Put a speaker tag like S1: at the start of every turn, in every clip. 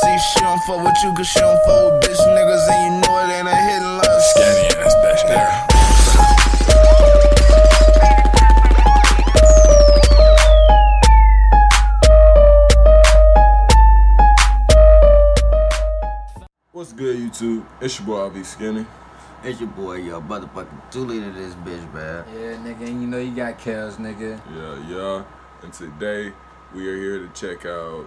S1: see she don't fuck with you cause she don't fuck with bitch niggas and you know it ain't a hidden love.
S2: Scanny ass bitch there. What's good, YouTube? It's your boy, LV Skinny.
S3: It's your boy, yo, motherfucking two liter this bitch, man.
S4: Yeah, nigga, and you know you got Kels, nigga.
S2: Yeah, yeah. And today we are here to check out.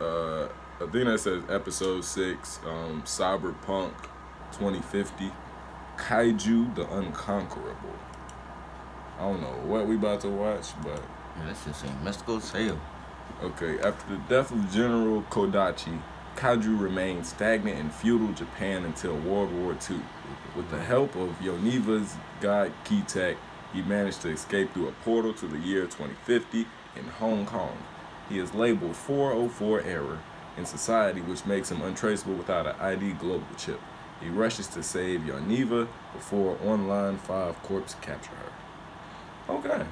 S2: Uh, I think that says episode six, um, Cyberpunk 2050, Kaiju the Unconquerable. I don't know what we about to watch, but
S3: Yeah, this shit seem mystical hell.
S2: Okay, after the death of General Kodachi, Kaiju remained stagnant in feudal Japan until World War II. With the help of Yoniva's god Kitek, he managed to escape through a portal to the year 2050 in Hong Kong. He is labeled 404 error in society, which makes him untraceable without an ID global chip. He rushes to save Yoniva before Online 5 Corps capture her. Okay.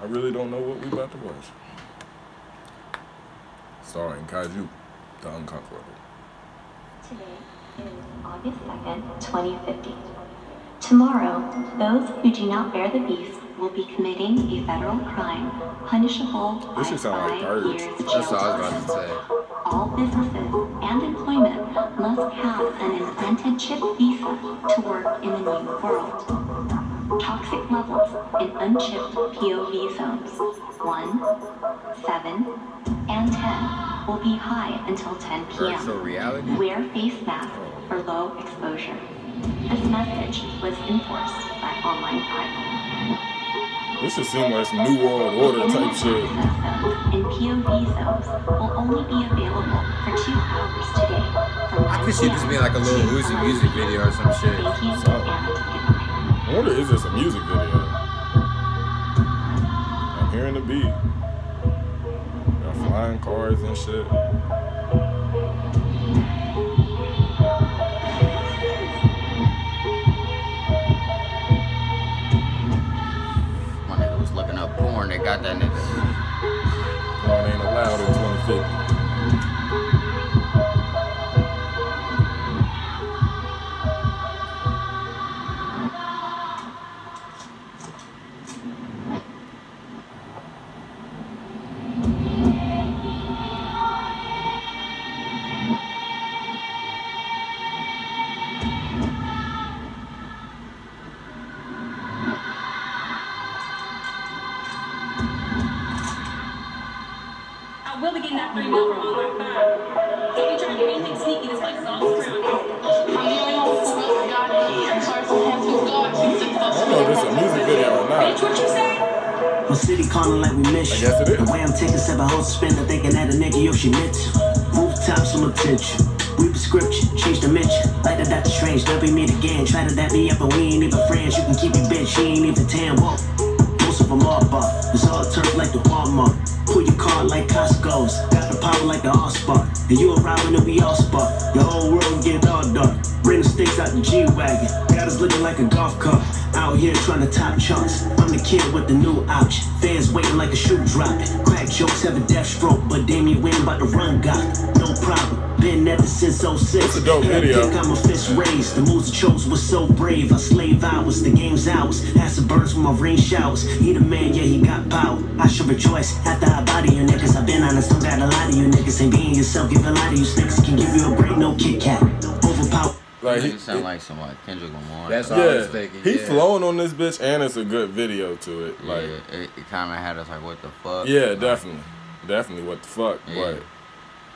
S2: I really don't know what we about to watch starring Kaiju, the Unconquerable.
S5: Today is August 2nd, 2050. Tomorrow, those who do not bear the beast will be committing a federal crime punishable by
S2: This should sound like
S5: five
S2: pirates.
S5: years
S4: That's
S5: jail
S4: what I was about to say.
S5: All businesses and employment must have an implanted chip visa to work in the new world. Toxic levels in unchipped POV zones 1, 7, and 10 will be high until 10 p.m.
S4: Virtual reality?
S5: Wear face masks for low exposure. This message was enforced by Online 5.
S2: This should seem like some New World Order type shit.
S5: In POV zones will only be available for two hours today.
S4: I could see this being like a little Uzi music video or some shit.
S2: So- I wonder is this a music video? I'm hearing the beat. Got flying cars and shit.
S3: Got that nigga.
S6: City calling like we miss you.
S2: guess it is.
S6: The way I'm taking seven hoes to spend, I'm thinking that a nigga yo she meant to. Rooftops some attention. We prescription, change the dimension. Like the Doctor Strange, they'll be meet again. Try to dap me up, but we ain't even friends. You can keep your bitch, she ain't even tan. Whoa. Most of them all bar. It's all turf like the Walmart. Pull your card like Costco's. Got the power like the All Spot. And you arriving and we all spot. The whole world get dark. Bring the stakes out the G-Wagon. Got us looking like a golf cart. Out here trying to top charts. I'm the kid with the new option. Fans waiting like a shoe dropping. Crack jokes have a death stroke, but Damian Wayne about to run God. No problem. Been at this since 06.
S2: It's a dope video.
S6: Got my fist raised. The moves I chose was so brave. I slave hours, the game's ours. Ask the birds from my rain showers. He the man, yeah, he got power. I should rejoice after I body you niggas. I've been honest, don't got a lot of you niggas. Ain't being yourself, give a lot of you niggas. Can give you a break, no Kit Kat. Overpower.
S2: Like
S3: Nigga
S2: he,
S3: sound like some like Kendrick Lamar.
S4: That's
S3: type.
S4: all I
S2: yeah,
S4: was thinking.
S2: he
S4: yeah.
S2: flowing on this bitch, and it's a good video to it. Like,
S3: yeah, it, it kind of had us like, what the fuck?
S2: yeah,
S3: Like,
S2: definitely, definitely. What the fuck?
S3: Yeah.
S2: But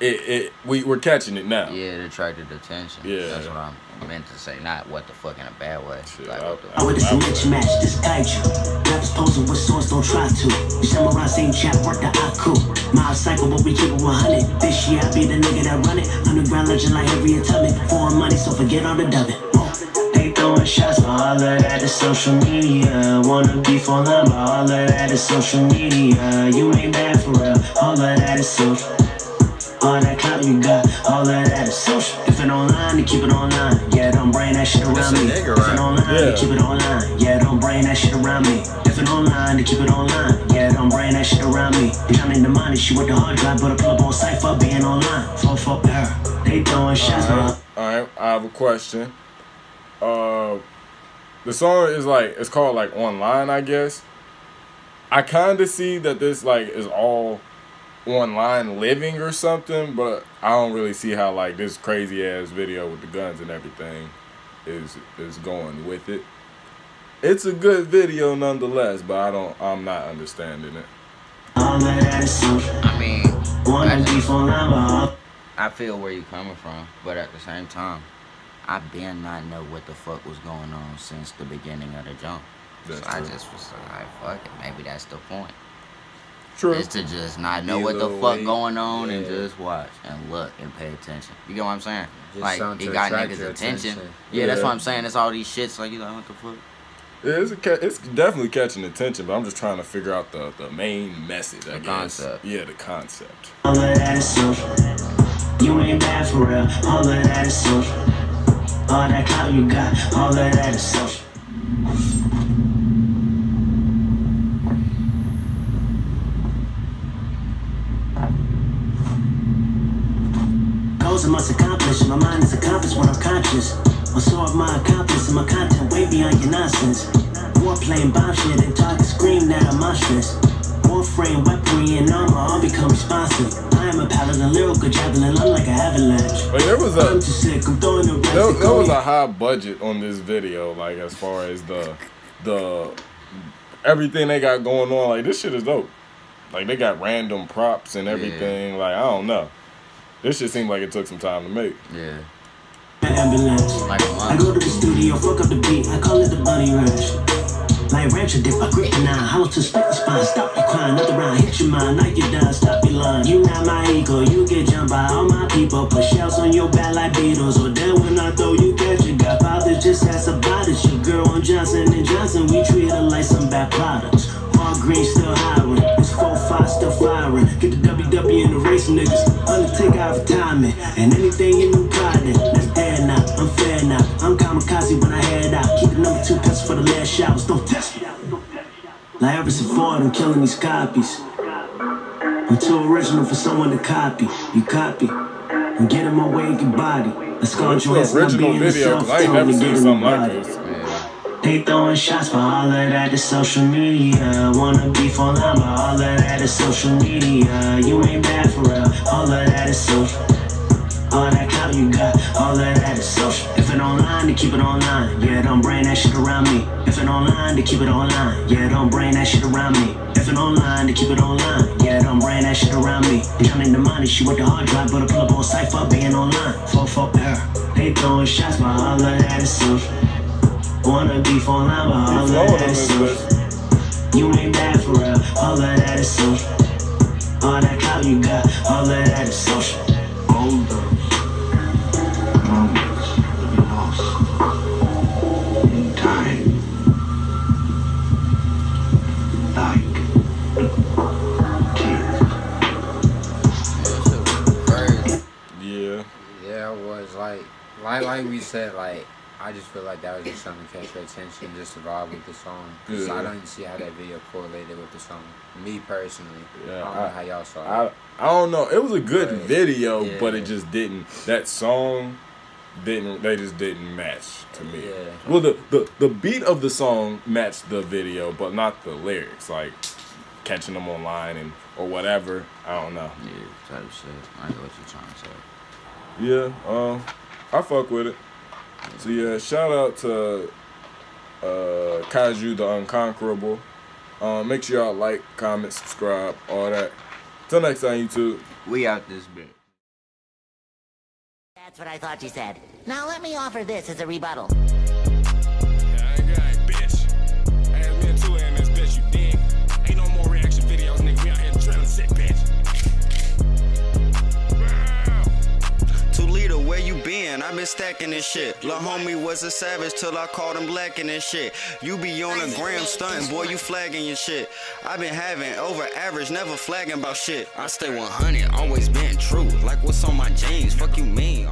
S2: it, it, we we're catching it now.
S3: Yeah, it attracted attention.
S2: Yeah.
S3: That's what I'm meant to say. Not what the fuck in a bad way.
S2: Shit,
S3: like,
S2: I-
S3: what the
S6: Oh, this
S2: I
S6: a
S2: would-
S6: mismatch, this kaiju. Rappers posing with swords, don't try to. The samurai same chat, work the aku. My cycle, but we keep it 100. This year I be the nigga that run it. Underground legend like Harriet Tubman. Foreign money, so forget all the dubbing. Whoa. They throwing shots, but all of that is social media. Wanna be for them, but all of that is social media. You ain't bad for real, all of that is social. All that clout you got, all of that is social. If it online, then keep it online. Yeah, don't bring that shit around me.
S4: That's
S6: If it online,
S2: Yeah.
S6: keep it online. Yeah, don't bring that shit around me. If it online, then keep it online. Yeah, don't bring that shit around me. Drowning the money, she with the hard drive, but a plug on cipher being online. Four for her. They throwing shots,
S2: All right. all right, I have a question. Uh, the song is like it's called like online, I guess. I kind of see that this like is all online living or something, but I don't really see how like this crazy ass video with the guns and everything is is going with it. It's a good video nonetheless, but I don't. I'm not understanding it.
S6: All of that is so.
S3: I mean, I,
S6: number.
S3: I feel where you're coming from, but at the same time, I been not know what the fuck was going on since the beginning of the jump. So
S2: That's
S3: I just was like, fuck it, maybe that's the point.
S2: True.
S3: Is to just not know
S4: Be
S3: what the
S4: little
S3: fuck
S4: late.
S3: going on and just watch and look and pay attention. You get what I'm saying?
S4: Just
S3: like
S4: something
S3: it got niggas' attention.
S4: attention.
S3: Yeah, that's what I'm saying. It's all these shits like you like what the fuck.
S2: Yeah, it's, a it's definitely catching attention, but I'm just trying to figure out the, the main message, I
S3: The
S2: guess.
S3: concept.
S2: Yeah, the concept.
S6: All of that is so. You ain't bad for real. All of that is so. All that clout you got. All of that is so. I must accomplish. My mind is accomplished when I'm conscious. Or so of my accomplice and my content way beyond your nonsense. War playing bomb shit and target scream that I'm monstrous. Warframe, weaponry, and armor all become responsive. I am a paladin, lyrical javelin, I'm like an avalanche.
S2: Like there was
S6: I'm
S2: a
S6: too sick, I'm throwing the rest
S2: there, there was a high budget on this video, like as far as the the everything they got going on. Like this shit is dope. Like they got random props and everything. Like I don't know. This shit seemed like it took some time to make.
S3: Yeah.
S6: ambulance.
S3: Like a
S6: I go to the studio, fuck up the beat, I call it the bunny ranch. Like rancher dip, I grip the nine, how to split the spine, stop your crying, another round, hit your mind, knock you down, stop your line. You not my ego, you get jumped by all my people, put shells on your back like beetles, or then when I throw you catch your godfather, just ask about it. Your girl on Johnson and Johnson, we treat her like some bad products. Walgreens still hiring, it's 4-5 still firing, get the WW in the race, niggas, undertake our retirement, and anything in new product, that's dead now, I'm fair now, I'm kamikaze when I head out, keep the number two pistol for the last showers, don't test me. Like Harrison Ford, I'm killing these copies. I'm too original for someone to copy. You copy. I'm getting my way, get body. Let's go
S2: an original video, 'cause I ain't never seen something like this.
S6: They throwing shots for all of that is social media. Wanna be for llama, all of that is social media. You ain't bad for real, all of that is social. All that clout you got, all of that is social. If it online, then keep it online. Yeah, don't bring that shit around me. If it online, then keep it online. Yeah, don't bring that shit around me. If it online, then keep it online. Yeah, don't bring that shit around me. Drowning the money, she with the hard drive, but I pull up on cipher being online. Four for her. They throwing shots, but all of that is social. Wanna be for llama, all of that is
S2: this
S6: social. You ain't bad for real, all of that is social. All that clout you got, all of that is social.
S7: all those moments lost in time. Like tears.
S2: Yeah.
S4: Yeah, it was like, like, like we said, like I just feel like that was just something to catch your attention, just to vibe with the song. 'Cause
S2: Yeah.
S4: I don't see how that video correlated with the song. Me personally,
S2: Yeah,
S4: I don't know how y'all saw
S2: I
S4: it.
S2: I don't know. It was a good
S4: Right.
S2: video,
S4: Yeah.
S2: but it just didn't. That song didn't. They just didn't match to me.
S4: Yeah.
S2: Well, the, the the beat of the song matched the video, but not the lyrics. Like catching them online and or whatever. I don't know.
S3: Yeah, type shit. I get what you're trying to say.
S2: Yeah. Um, I fuck with it. So yeah, shout out to uh Kaiju the Unconquerable. Um, make sure y'all like, comment, subscribe, all that. Till next time, YouTube.
S3: We out this bitch.
S8: That's what I thought you said. Now let me offer this as a rebuttal.
S1: I ain't good, bitch. Ask me a two in this bitch, you dig? Ain't no more reaction videos, nigga. We out here trying to sit, bitch.
S9: Been? i been stacking this shit. Lil' homie was a savage till I caught him lacking this shit. You be on a gram stunting, boy, you flagging your shit. i been having over average, never flagging about shit. I stay 100, always been true. Like what's on my jeans, fuck you mean?